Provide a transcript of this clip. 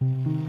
you